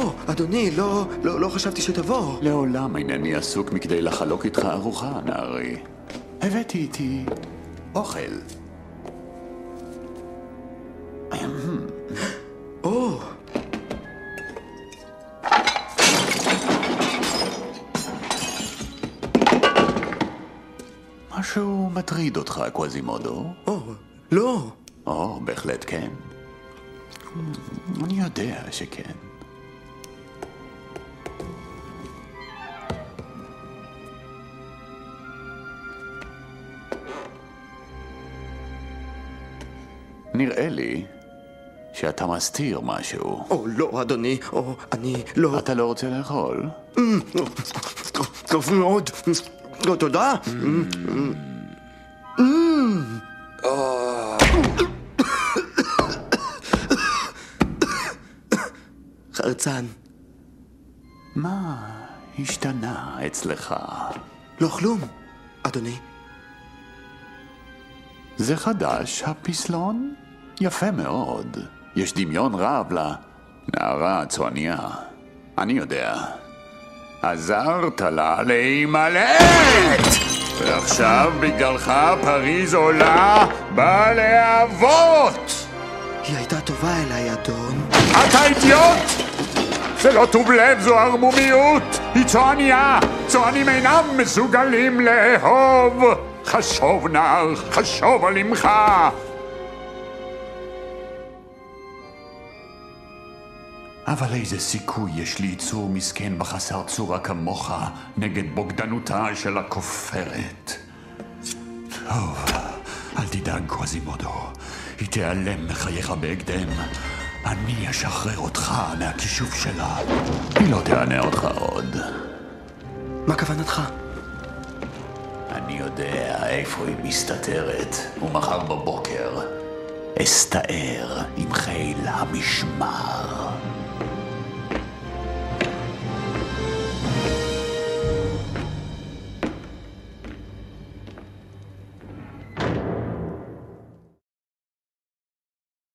או, אדוני, לא, לא, לא חשבתי שתבוא. לעולם אינני עסוק מכדי לחלוק איתך ארוחה, נערי. הבאתי איתי אוכל. או, משהו מטריד אותך, קווזימודו? או, לא. או, בהחלט כן. אני יודע שכן. נראה לי שאתה מסתיר משהו. או, לא, אדוני, או, אני לא... אתה לא רוצה לאכול? טוב מאוד. לא, תודה. חרצן. מה השתנה אצלך? לא כלום, אדוני. זה חדש, הפסלון? יפה מאוד. יש דמיון רב לנערה הצועניה. אני יודע. עזרת לה להימלט! ועכשיו בגללך פריז עולה בלהבות! היא הייתה טובה אליי, אדון. אתה אידיוט! זה לא טוב לב, זו ערמומיות! היא צועניה! צוענים אינם מסוגלים לאהוב! חשוב נער, חשוב על אמך! אבל איזה סיכוי יש ליצור מסכן וחסר צורה כמוך נגד בוגדנותה של הכופרת? טוב, אל תדאג, קווזימודו. היא תיעלם מחייך בהקדם. אני אשחרר אותך מהכישוף שלה. היא לא תענה אותך עוד. מה כוונתך? אני יודע איפה היא מסתתרת, ומחר בבוקר אסתער עם חיל המשמר.